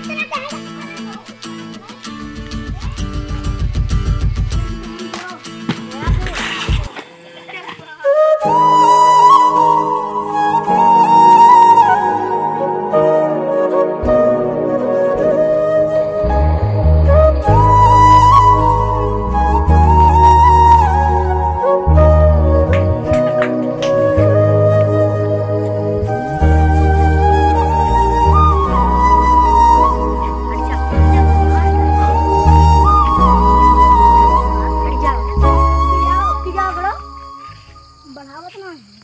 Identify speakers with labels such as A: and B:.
A: Gracias.
B: bahawa tenang.